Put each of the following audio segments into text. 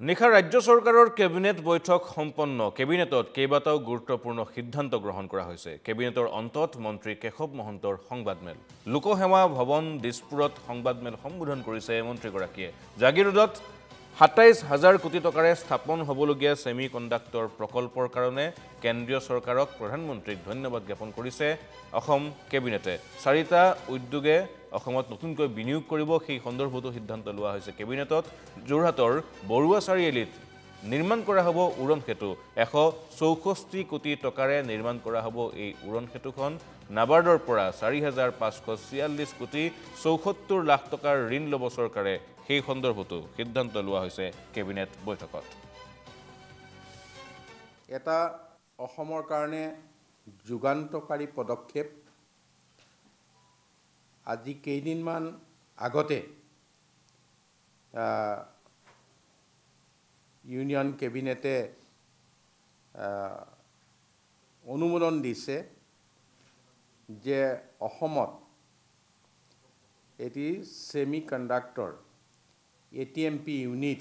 নিশা ৰাজ্য চৰকাৰৰ কেবিনেট বৈঠক সম্পন্ন। কেবিনেটত কেইবাটাও গুৰুত্বপূৰ্ণ সিদ্ধান্ত গ্ৰহণ কৰা হৈছে। কেবিনেটৰ অন্তত মন্ত্ৰী কেশৱ মহন্তৰ সংবাদমেল। লোকসেৱা ভৱন দিছপুৰত সংবাদমেল সম্বোধন কৰিছে মন্ত্ৰীগৰাকীয়ে। জাগিৰোডত সাতাইছ হাজাৰ কোটি টকাৰে স্থাপন হ'বলগীয়া ছেমি কণ্ডাক্টৰ প্ৰকল্পৰ কাৰণে কেন্দ্ৰীয় চৰকাৰক প্ৰধানমন্ত্ৰীক ধন্যবাদ জ্ঞাপন কৰিছে অসম কেবিনেটে। চাৰিটা উদ্যোগে অসমত নতুনকৈ বিনিয়োগ কৰিব সেই সন্দৰ্ভতো সিদ্ধান্ত লোৱা হৈছে কেবিনেটত। যোৰহাটৰ বৰুৱা চাৰিআলিত নিৰ্মাণ কৰা হ'ব উৰণ সেতু। এশ চৌষষ্ঠি কোটি টকাৰে নিৰ্মাণ কৰা হ'ব এই উৰণ সেতুখন। নাবাৰ্ডৰ পৰা চাৰি হাজাৰ পাঁচশ ছিয়াল্লিছ কোটি চৌসত্তৰ লাখ টকাৰ ঋণ ল'ব চৰকাৰে। সেই সন্দৰ্ভতো সিদ্ধান্ত লোৱা হৈছে কেবিনেট বৈঠকত। এটা অসমৰ কাৰণে যুগান্তকাৰী পদক্ষেপ। আজি কেইদিনমান আগতে ইউনিয়ন কেবিনেটে অনুমোদন দিছে যে অসমত এটি semiconductor A T M P unit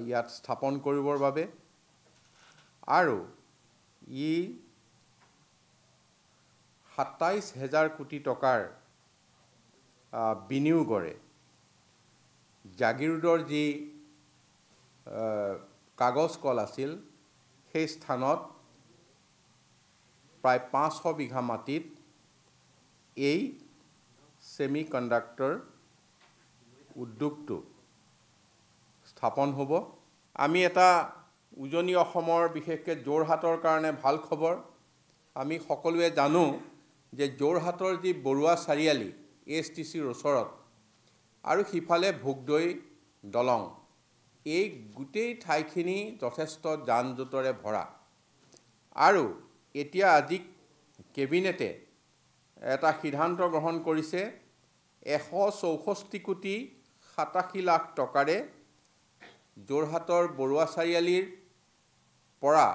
ইয়াত স্থাপন কৰিবৰ বাবে আৰু ই সাতাইছ হেজাৰ কোটি টকাৰ বিনিয়োগৰে জাগিৰোডৰ যি কাগজ কল আছিল সেই স্থানত প্ৰায় পাঁচশ বিঘা মাটিত এই ছেমি কণ্ডাক্টৰ উদ্যোগটো স্থাপন হ'ব। আমি এটা উজনি অসমৰ বিশেষকৈ যোৰহাটৰ কাৰণে ভাল খবৰ। আমি সকলোৱে জানো যে যোৰহাটৰ যি Barua Chariali A S T চিৰ ওচৰত আৰু সিফালে ভোগদৈ দলং। এই গোটেই ঠাইখিনি যথেষ্ট যান জোঁটৰে ভৰা। আৰু এতিয়া আজি কেবিনেটে এটা সিদ্ধান্ত গ্ৰহণ কৰিছে এশ চৌষষ্ঠি কোটি সাতাশী লাখ টকাৰে যোৰহাটৰ বৰুৱা চাৰিআলিৰ পৰা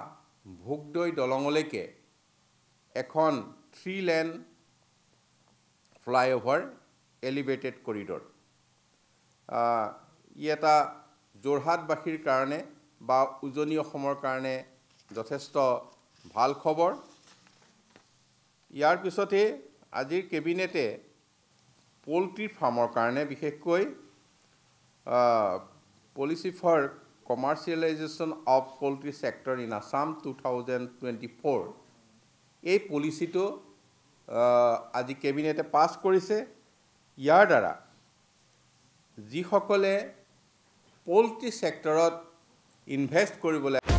ভোগদৈ দলঙলৈকে এখন three lane flyover elevated corridor. ই এটা যোৰহাটবাসীৰ কাৰণে বা উজনি অসমৰ কাৰণে যথেষ্ট ভাল খবৰ। ইয়াৰ পিছতে আজিৰ কেবিনেটে পল্ট্ৰি ফাৰ্মৰ কাৰণে বিশেষকৈ policy for commercialisation of poultry sector in Assam two thousand twenty four এই পলিচিটো আজি কেবিনেটে পাছ কৰিছে। ইয়াৰ দ্বাৰা যিসকলে পল্ট্ৰি ছেক্টৰত ইনভেষ্ট কৰিবলৈ